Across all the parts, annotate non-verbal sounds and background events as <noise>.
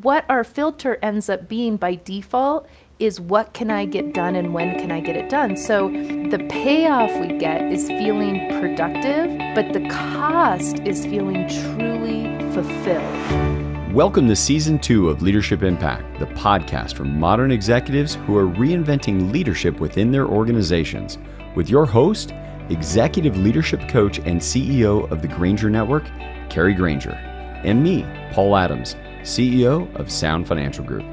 what our filter ends up being by default is what can I get done and when can I get it done? So the payoff we get is feeling productive, but the cost is feeling truly fulfilled. Welcome to season two of Leadership Impact, the podcast for modern executives who are reinventing leadership within their organizations. With your host, executive leadership coach and CEO of the Granger Network, Kari Granger, and me, Paul Adams, CEO of Sound Financial Group.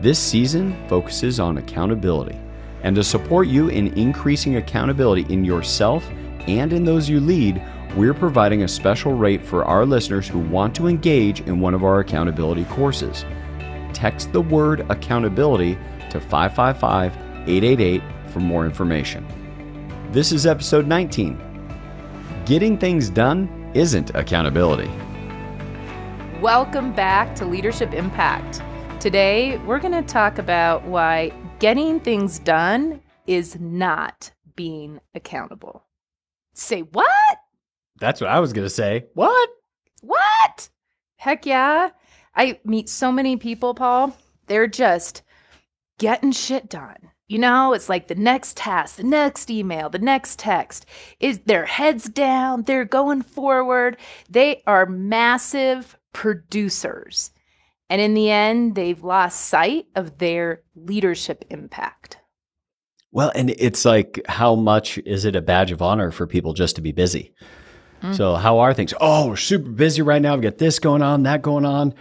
This season focuses on accountability. And to support you in increasing accountability in yourself and in those you lead, we're providing a special rate for our listeners who want to engage in one of our accountability courses. Text the word accountability to 555 888 for more information. This is episode 19. Getting things done isn't accountability. Welcome back to Leadership Impact. Today, we're going to talk about why getting things done is not being accountable. Say what? That's what I was going to say. What? What? Heck yeah. I meet so many people, Paul. They're just getting shit done. You know, it's like the next task, the next email, the next text is their heads down, they're going forward. They are massive producers. And in the end, they've lost sight of their leadership impact. Well, and it's like, how much is it a badge of honor for people just to be busy? Mm. So, how are things? Oh, we're super busy right now. We've got this going on, that going on.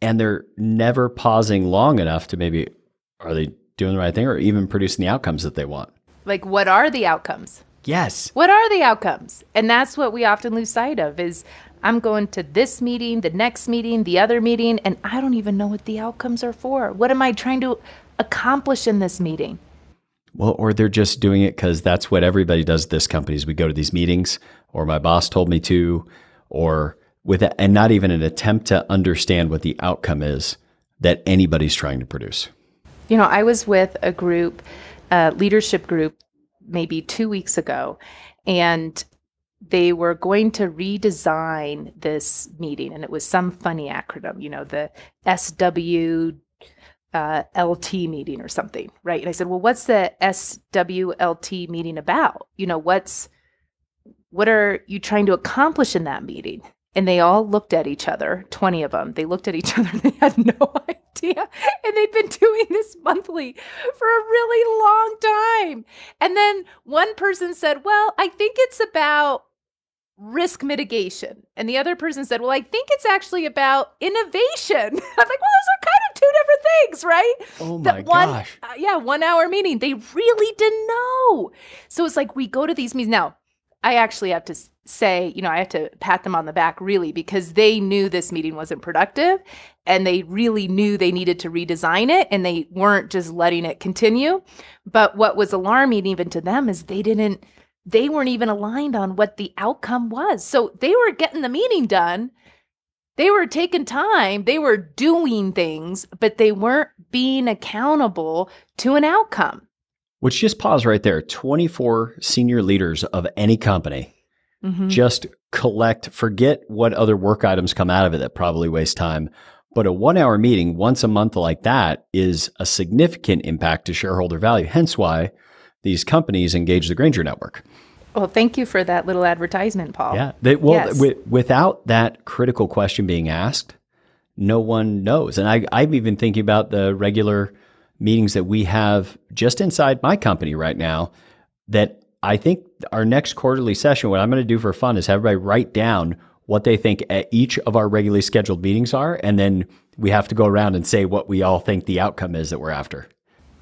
And they're never pausing long enough to maybe, are they doing the right thing or even producing the outcomes that they want? Like, what are the outcomes? Yes. What are the outcomes? And that's what we often lose sight of is I'm going to this meeting, the next meeting, the other meeting, and I don't even know what the outcomes are for. What am I trying to accomplish in this meeting? Well, or they're just doing it because that's what everybody does at this company is we go to these meetings or my boss told me to, or with it, and not even an attempt to understand what the outcome is that anybody's trying to produce. You know, I was with a group, a leadership group, maybe two weeks ago, and they were going to redesign this meeting and it was some funny acronym you know the sw uh, lt meeting or something right? And i said well what's the swlt meeting about? You know what's what are you trying to accomplish in that meeting? And they all looked at each other 20 of them they looked at each <laughs> other and they had no idea and they'd been doing this monthly for a really long time. And then one person said well i think it's about risk mitigation. And the other person said, Well, I think it's actually about innovation. <laughs> I was like, Well, those are kind of two different things, right? Oh my the one, gosh. Uh, yeah, one hour meeting. They really didn't know. So it's like we go to these meetings. Now, I actually have to say, you know, I have to pat them on the back really because they knew this meeting wasn't productive and they really knew they needed to redesign it and they weren't just letting it continue. But what was alarming even to them is they didn't they weren't even aligned on what the outcome was. So they were getting the meeting done. They were taking time, they were doing things, but they weren't being accountable to an outcome. Which just pause right there 24 senior leaders of any company mm-hmm. just collect, forget what other work items come out of it that probably waste time. But a one hour meeting once a month like that is a significant impact to shareholder value. Hence why these companies engage the Granger network. Well, thank you for that little advertisement, Paul. Yeah. They, well, yes. w- without that critical question being asked, no one knows. And I, I'm even thinking about the regular meetings that we have just inside my company right now that I think our next quarterly session, what I'm going to do for fun is have everybody write down what they think each of our regularly scheduled meetings are. And then we have to go around and say what we all think the outcome is that we're after.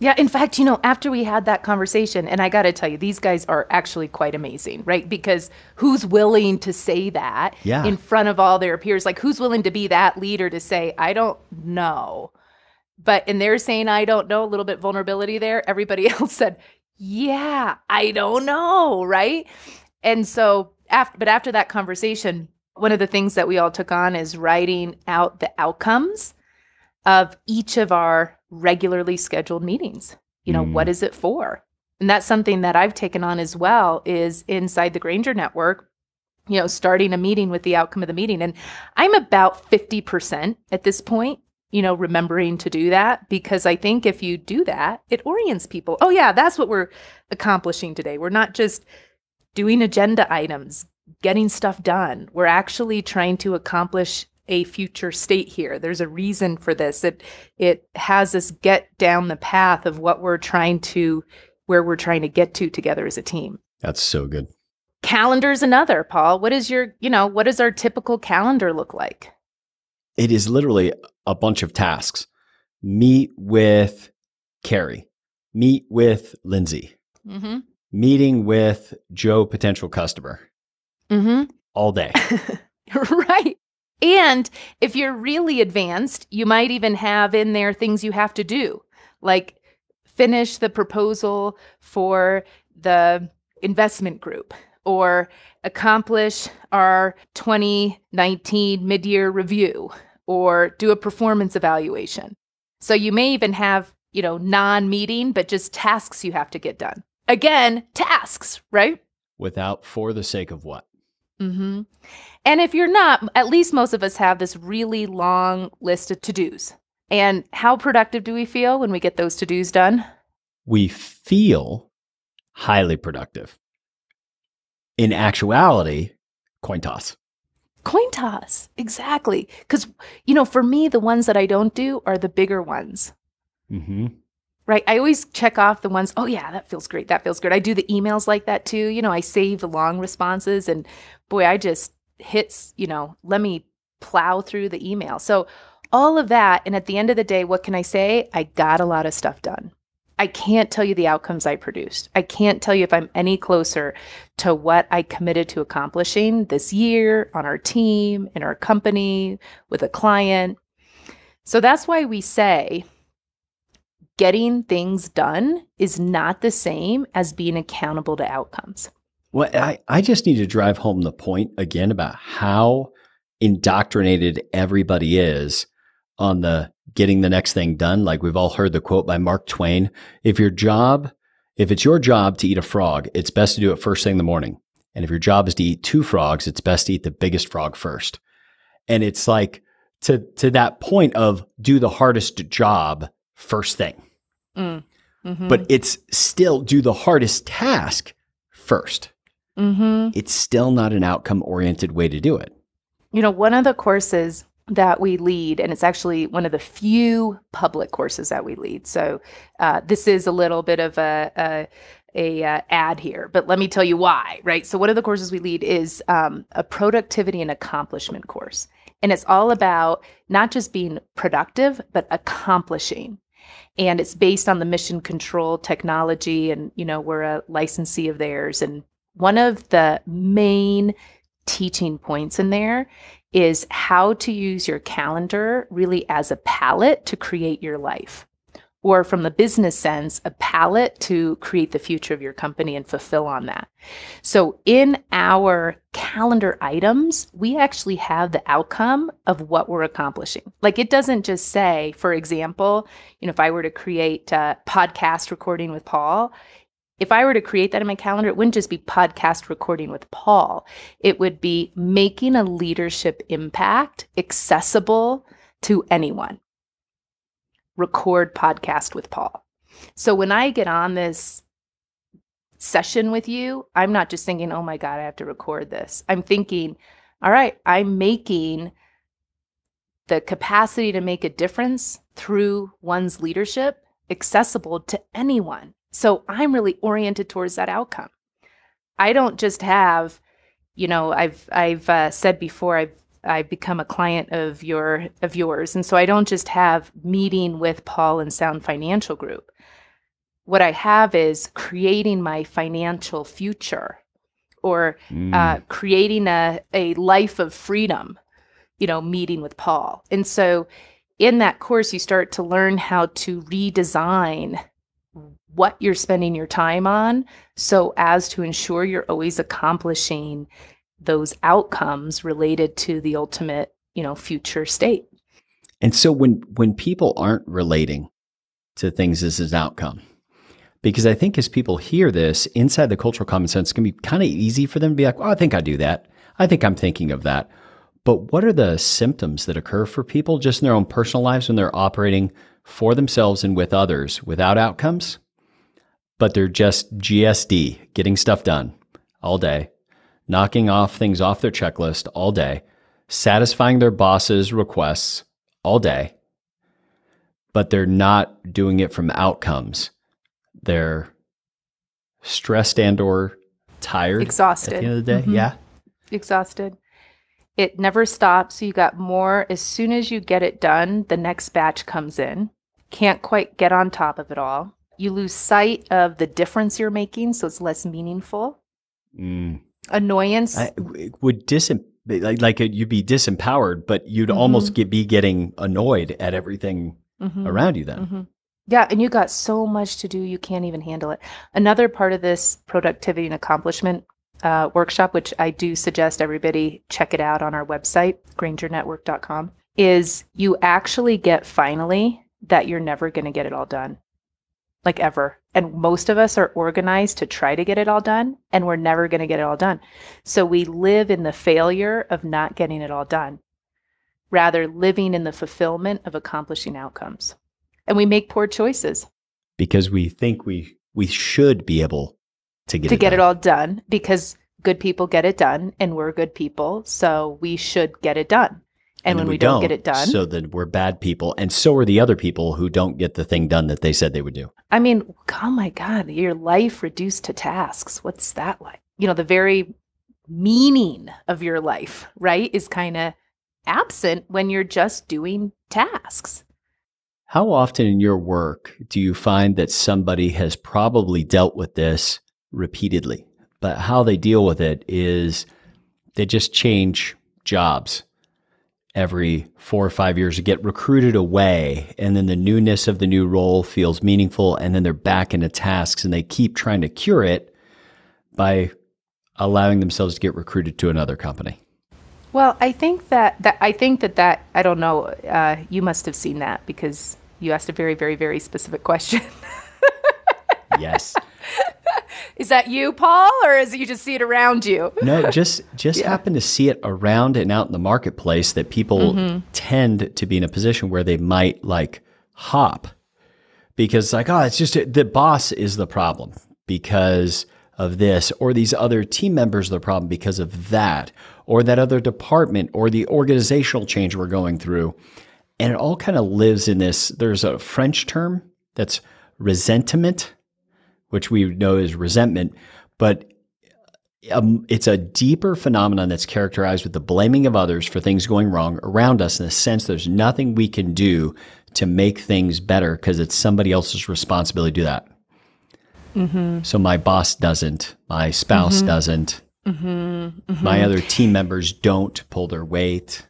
Yeah, in fact, you know, after we had that conversation, and I got to tell you, these guys are actually quite amazing, right? Because who's willing to say that yeah. in front of all their peers? Like, who's willing to be that leader to say, I don't know? But, and they're saying, I don't know, a little bit vulnerability there. Everybody <laughs> else said, Yeah, I don't know, right? And so, after, but after that conversation, one of the things that we all took on is writing out the outcomes of each of our regularly scheduled meetings. You know, mm. what is it for? And that's something that I've taken on as well is inside the Granger network, you know, starting a meeting with the outcome of the meeting. And I'm about 50% at this point you know, remembering to do that because I think if you do that, it orients people. Oh, yeah, that's what we're accomplishing today. We're not just doing agenda items, getting stuff done. We're actually trying to accomplish a future state here. There's a reason for this. It it has us get down the path of what we're trying to where we're trying to get to together as a team. That's so good. Calendar's another, Paul. What is your, you know, what does our typical calendar look like? It is literally a bunch of tasks. Meet with Kari, meet with Lindsay, mm-hmm. meeting with Joe, potential customer, mm-hmm. all day. <laughs> right. And if you're really advanced, you might even have in there things you have to do, like finish the proposal for the investment group or accomplish our 2019 mid year review or do a performance evaluation. So you may even have, you know, non meeting, but just tasks you have to get done. Again, tasks, right? Without for the sake of what? Mm-hmm. And if you're not, at least most of us have this really long list of to dos. And how productive do we feel when we get those to dos done? We feel highly productive. In actuality, coin toss. Coin toss, exactly. Because, you know, for me, the ones that I don't do are the bigger ones. Mm-hmm. Right. I always check off the ones, oh, yeah, that feels great. That feels good. I do the emails like that too. You know, I save the long responses and boy, I just hits, you know, let me plow through the email. So, all of that. And at the end of the day, what can I say? I got a lot of stuff done. I can't tell you the outcomes I produced. I can't tell you if I'm any closer to what I committed to accomplishing this year on our team, in our company, with a client. So that's why we say getting things done is not the same as being accountable to outcomes. Well, I, I just need to drive home the point again about how indoctrinated everybody is on the getting the next thing done. Like we've all heard the quote by Mark Twain if your job, if it's your job to eat a frog, it's best to do it first thing in the morning. And if your job is to eat two frogs, it's best to eat the biggest frog first. And it's like to to that point of do the hardest job first thing. Mm. Mm-hmm. But it's still do the hardest task 1st mm-hmm. It's still not an outcome oriented way to do it. You know, one of the courses that we lead, and it's actually one of the few public courses that we lead. So uh, this is a little bit of a, a a uh, ad here, but let me tell you why, right? So one of the courses we lead is um, a productivity and accomplishment course, and it's all about not just being productive but accomplishing. And it's based on the mission control technology, and you know we're a licensee of theirs. And one of the main teaching points in there is how to use your calendar really as a palette to create your life. Or from the business sense, a palette to create the future of your company and fulfill on that. So in our calendar items, we actually have the outcome of what we're accomplishing. Like it doesn't just say, for example, you know, if I were to create a podcast recording with Paul, if I were to create that in my calendar, it wouldn't just be podcast recording with Paul. It would be making a leadership impact accessible to anyone. Record podcast with Paul. So when I get on this session with you, I'm not just thinking, oh my God, I have to record this. I'm thinking, all right, I'm making the capacity to make a difference through one's leadership accessible to anyone. So I'm really oriented towards that outcome. I don't just have, you know, I've I've uh, said before I've I've become a client of your of yours, and so I don't just have meeting with Paul and Sound Financial Group. What I have is creating my financial future, or mm. uh, creating a a life of freedom. You know, meeting with Paul, and so in that course, you start to learn how to redesign what you're spending your time on so as to ensure you're always accomplishing those outcomes related to the ultimate, you know, future state. And so when when people aren't relating to things as an outcome, because I think as people hear this inside the cultural common sense, it's going to be kind of easy for them to be like, "Well, I think I do that. I think I'm thinking of that." But what are the symptoms that occur for people just in their own personal lives when they're operating for themselves and with others without outcomes? But they're just GSD, getting stuff done all day, knocking off things off their checklist all day, satisfying their boss's requests all day, but they're not doing it from outcomes. They're stressed and or tired exhausted at the end of the day. Mm-hmm. Yeah. Exhausted. It never stops. You got more. As soon as you get it done, the next batch comes in. Can't quite get on top of it all. You lose sight of the difference you're making, so it's less meaningful. Mm. Annoyance I, would dis like like you'd be disempowered, but you'd mm-hmm. almost get, be getting annoyed at everything mm-hmm. around you. Then, mm-hmm. yeah, and you got so much to do, you can't even handle it. Another part of this productivity and accomplishment uh, workshop, which I do suggest everybody check it out on our website, grangernetwork.com, is you actually get finally that you're never going to get it all done, like ever. And most of us are organized to try to get it all done, and we're never going to get it all done. So we live in the failure of not getting it all done, rather, living in the fulfillment of accomplishing outcomes. And we make poor choices because we think we we should be able to get to it get done. it all done because good people get it done and we're good people so we should get it done and, and when we, we don't, don't, get it done so then we're bad people and so are the other people who don't get the thing done that they said they would do. I mean oh my god your life reduced to tasks. What's that like? You know the very meaning of your life right is kind of absent when you're just doing tasks. How often in your work do you find that somebody has probably dealt with this repeatedly. But how they deal with it is they just change jobs every four or five years to get recruited away. And then the newness of the new role feels meaningful. And then they're back into tasks and they keep trying to cure it by allowing themselves to get recruited to another company. Well, I think that, that I think that that I don't know. Uh, you must have seen that because you asked a very, very, very specific question. <laughs> yes. Is that you, Paul, or is it you just see it around you? no, just just yeah. happen to see it around and out in the marketplace that people mm-hmm. tend to be in a position where they might like hop because like oh it's just the boss is the problem because of this or these other team members are the problem because of that or that other department or the organizational change we're going through and it all kind of lives in this there's a french term that's ressentiment which we know is resentment, but um, it's a deeper phenomenon that's characterized with the blaming of others for things going wrong around us in the sense there's nothing we can do to make things better because it's somebody else's responsibility to do that. Mm-hmm. So my boss doesn't, my spouse mm-hmm. doesn't, mm-hmm. mm-hmm. my other team members don't pull their weight.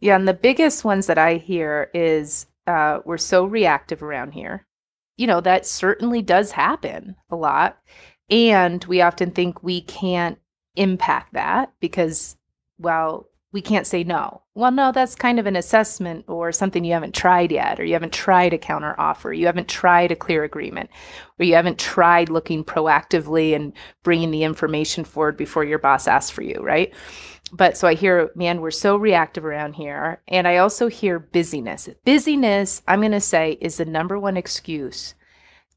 Yeah, and the biggest ones that I hear is uh, we're so reactive around here you know, that certainly does happen a lot. And we often think we can't impact that because, well, we can't say no. Well, no, that's kind of an assessment or something you haven't tried yet, or you haven't tried a counter offer, you haven't tried a clear agreement, or you haven't tried looking proactively and bringing the information forward before your boss asks for you, right? But so I hear, man, we're so reactive around here. And I also hear busyness. Busyness, I'm going to say, is the number one excuse.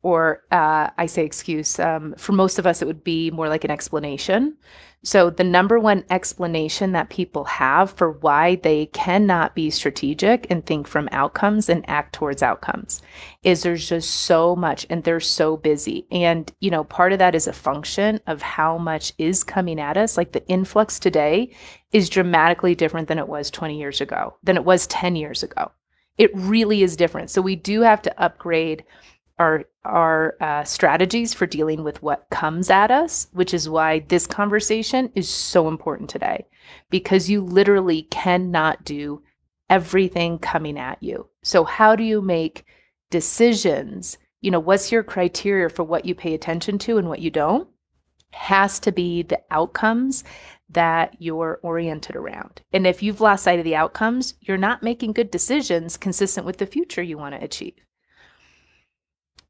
Or uh, I say excuse. Um, for most of us, it would be more like an explanation so, the number one explanation that people have for why they cannot be strategic and think from outcomes and act towards outcomes is there's just so much and they're so busy. And, you know, part of that is a function of how much is coming at us. Like the influx today is dramatically different than it was 20 years ago, than it was 10 years ago. It really is different. So, we do have to upgrade our our uh, strategies for dealing with what comes at us, which is why this conversation is so important today, because you literally cannot do everything coming at you. So how do you make decisions? You know, what's your criteria for what you pay attention to and what you don't? Has to be the outcomes that you're oriented around. And if you've lost sight of the outcomes, you're not making good decisions consistent with the future you want to achieve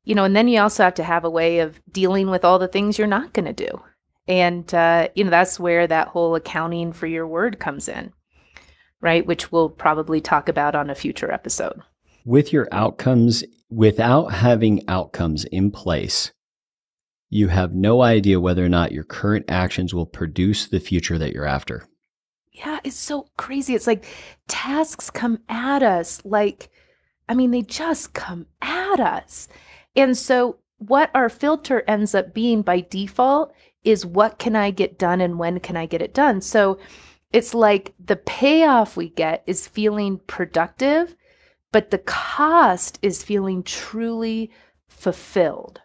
you know, and then you also have to have a way of dealing with all the things you're not going to do. And, uh, you know, that's where that whole accounting for your word comes in. right? Which we'll probably talk about on a future episode. With your outcomes, without having outcomes in place, you have no idea whether or not your current actions will produce the future that you're after. Yeah, it's so crazy. It's like tasks come at us like, I mean, they just come at us. And so, what our filter ends up being by default is what can I get done and when can I get it done? So, it's like the payoff we get is feeling productive, but the cost is feeling truly fulfilled.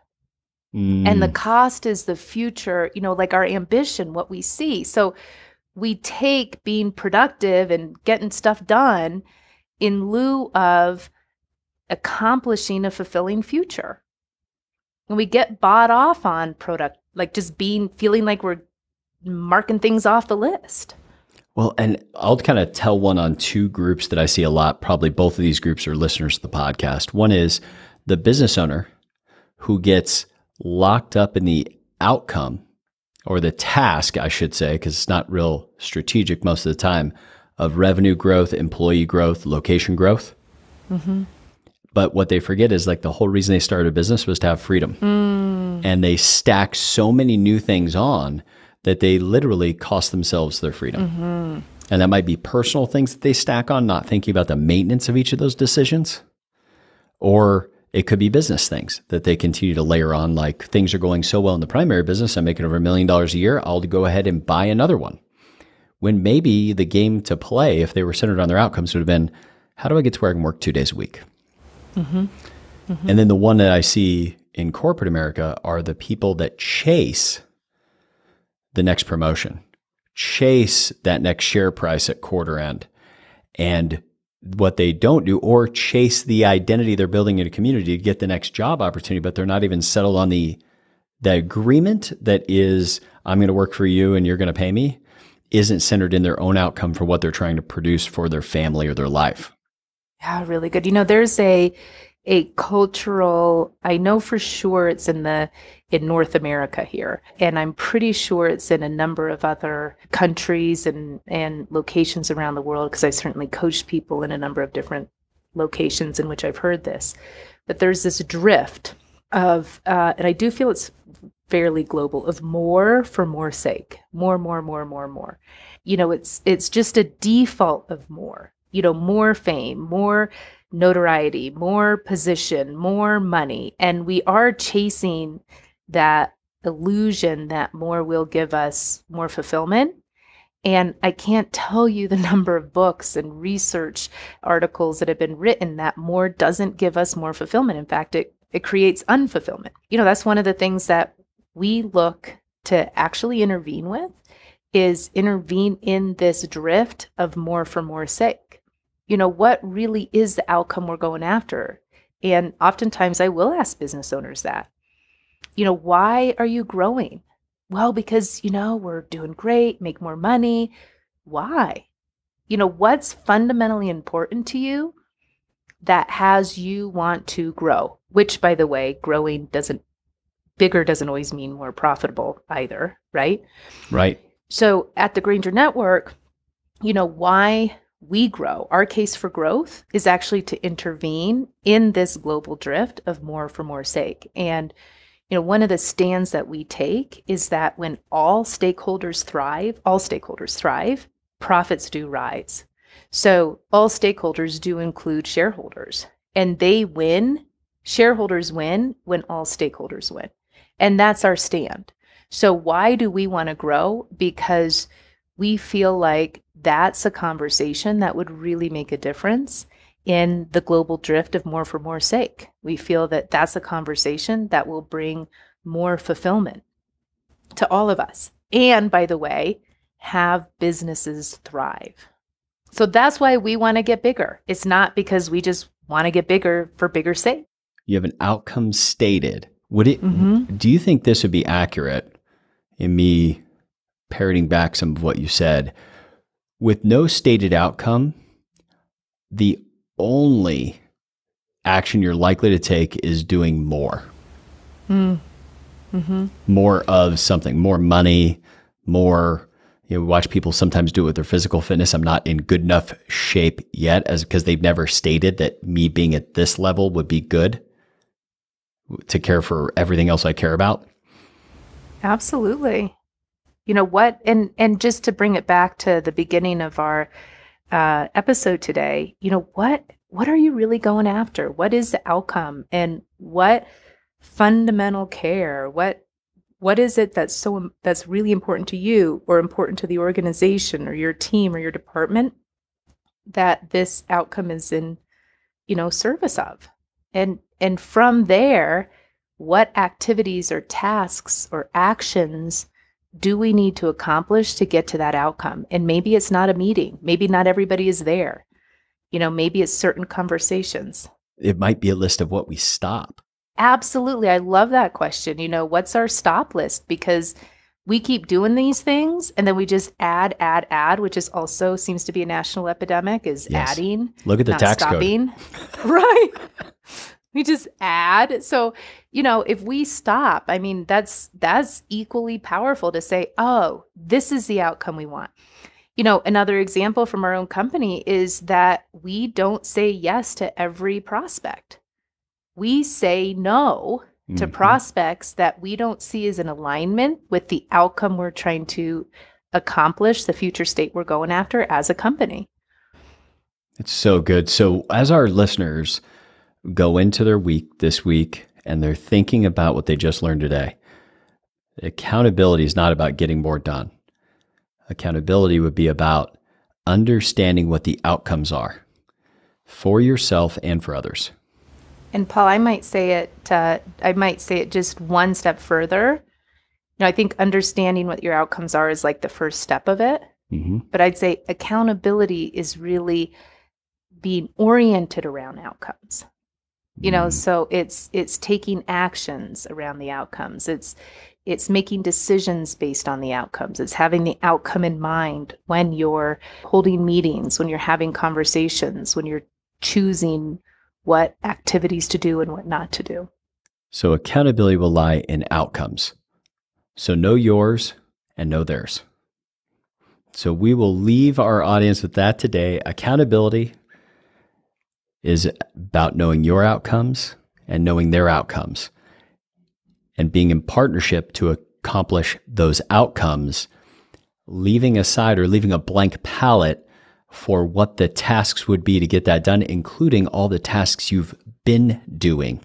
Mm. And the mm. cost is the future, you know, like our ambition, what we see. So we take being productive and getting stuff done in lieu of accomplishing a fulfilling future. And we get bought off on product, like just being, feeling like we're marking things off the list. Well, and I'll kind of tell one on two groups that I see a lot. Probably both of these groups are listeners to the podcast. One is the business owner who gets locked up in the outcome or the task, I should say, because it's not real strategic most of the time, of revenue growth, employee growth, location growth. Mm-hmm. But what they forget is like the whole reason they started a business was to have freedom. Mm. And they stack so many new things on that they literally cost themselves their freedom. Mm-hmm. And that might be personal things that they stack on, not thinking about the maintenance of each of those decisions, or it could be business things that they continue to layer on, like things are going so well in the primary business, I'm making over a million dollars a year. I'll go ahead and buy another one. When maybe the game to play, if they were centered on their outcomes, would have been how do I get to where I can work two days a week? Mm-hmm. And then the one that I see in corporate America are the people that chase the next promotion, chase that next share price at quarter end, and what they don't do or chase the identity they're building in a community to get the next job opportunity, but they're not even settled on the the agreement that is I'm going to work for you and you're going to pay me isn't centered in their own outcome for what they're trying to produce for their family or their life. Yeah, really good. You know, there's a a cultural I know for sure it's in the in North America here. And I'm pretty sure it's in a number of other countries and, and locations around the world because I've certainly coached people in a number of different locations in which I've heard this. But there's this drift of, uh, and I do feel it's fairly global, of more for more sake, more, more, more, more, more. You know, it's it's just a default of more. You know, more fame, more notoriety, more position, more money, and we are chasing that illusion that more will give us more fulfillment. And I can't tell you the <laughs> number of books and research articles that have been written that more doesn't give us more fulfillment. In fact, it, it creates unfulfillment. You know, that's one of the things that we look to actually intervene with is intervene in this drift of more for more sake. You know, what really is the outcome we're going after? And oftentimes I will ask business owners that you know, why are you growing? Well, because, you know, we're doing great, make more money. Why? You know, what's fundamentally important to you that has you want to grow? Which, by the way, growing doesn't, bigger doesn't always mean more profitable either, right? Right. So at the Granger Network, you know, why we grow, our case for growth is actually to intervene in this global drift of more for more sake. And you know, one of the stands that we take is that when all stakeholders thrive, all stakeholders thrive, profits do rise. So all stakeholders do include shareholders, and they win. Shareholders win when all stakeholders win. And that's our stand. So why do we want to grow? Because we feel like that's a conversation that would really make a difference in the global drift of more for more sake. We feel that that's a conversation that will bring more fulfillment to all of us. And by the way, have businesses thrive. So that's why we want to get bigger. It's not because we just want to get bigger for bigger sake. You have an outcome stated. Would it mm-hmm. do you think this would be accurate in me parroting back some of what you said? With no stated outcome, the only action you're likely to take is doing more. Mm. Mm-hmm. More of something, more money, more You know, watch people sometimes do it with their physical fitness. I'm not in good enough shape yet, as because they've never stated that me being at this level would be good to care for everything else I care about. Absolutely. You know what? And and just to bring it back to the beginning of our uh, episode today, you know what? What are you really going after? What is the outcome? And what fundamental care? What what is it that's so that's really important to you or important to the organization or your team or your department that this outcome is in you know service of and and from there what activities or tasks or actions do we need to accomplish to get to that outcome and maybe it's not a meeting maybe not everybody is there you know maybe it's certain conversations it might be a list of what we stop Absolutely. I love that question. You know, what's our stop list? Because we keep doing these things and then we just add, add, add, which is also seems to be a national epidemic is yes. adding. Look at the tax stopping. code. <laughs> right. <laughs> we just add. So, you know, if we stop, I mean, that's that's equally powerful to say, "Oh, this is the outcome we want." You know, another example from our own company is that we don't say yes to every prospect we say no mm-hmm. to prospects that we don't see as an alignment with the outcome we're trying to accomplish, the future state we're going after as a company. It's so good. So, as our listeners go into their week this week and they're thinking about what they just learned today, accountability is not about getting more done. Accountability would be about understanding what the outcomes are for yourself and for others. And Paul, I might say it. Uh, I might say it just one step further. You know, I think understanding what your outcomes are is like the first step of it. Mm-hmm. But I'd say accountability is really being oriented around outcomes. You know, mm. so it's it's taking actions around the outcomes. It's it's making decisions based on the outcomes. It's having the outcome in mind when you're holding meetings, when you're having conversations, when you're choosing what activities to do and what not to do. So accountability will lie in outcomes. So know yours and know theirs. So we will leave our audience with that today. Accountability is about knowing your outcomes and knowing their outcomes and being in partnership to accomplish those outcomes, leaving aside or leaving a blank palette for what the tasks would be to get that done, including all the tasks you've been doing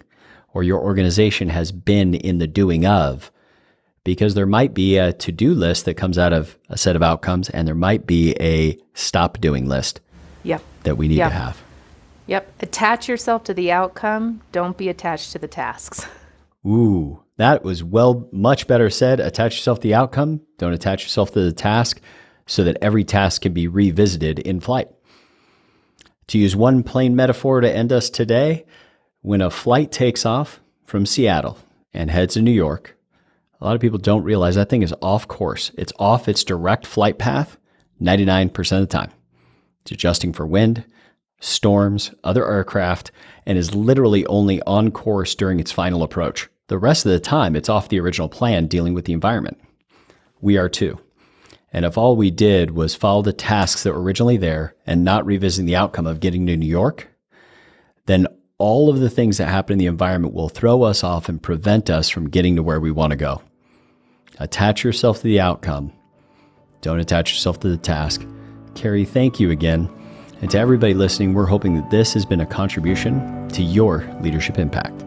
or your organization has been in the doing of. Because there might be a to do list that comes out of a set of outcomes, and there might be a stop doing list yep. that we need yep. to have. Yep. Attach yourself to the outcome. Don't be attached to the tasks. <laughs> Ooh, that was well, much better said. Attach yourself to the outcome. Don't attach yourself to the task so that every task can be revisited in flight. To use one plain metaphor to end us today, when a flight takes off from Seattle and heads to New York, a lot of people don't realize that thing is off course. It's off its direct flight path 99% of the time. It's adjusting for wind, storms, other aircraft, and is literally only on course during its final approach. The rest of the time, it's off the original plan dealing with the environment. We are too. And if all we did was follow the tasks that were originally there and not revisiting the outcome of getting to New York, then all of the things that happen in the environment will throw us off and prevent us from getting to where we want to go. Attach yourself to the outcome. Don't attach yourself to the task. Kari, thank you again. And to everybody listening, we're hoping that this has been a contribution to your leadership impact.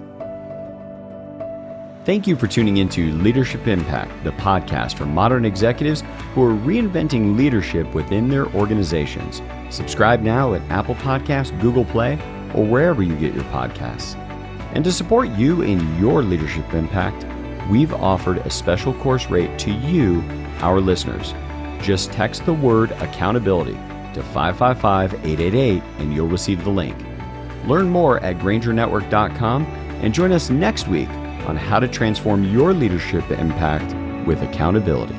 Thank you for tuning into Leadership Impact, the podcast for modern executives who are reinventing leadership within their organizations. Subscribe now at Apple Podcasts, Google Play, or wherever you get your podcasts. And to support you in your leadership impact, we've offered a special course rate to you, our listeners. Just text the word accountability to 555 888 and you'll receive the link. Learn more at GrangerNetwork.com and join us next week on how to transform your leadership impact with accountability.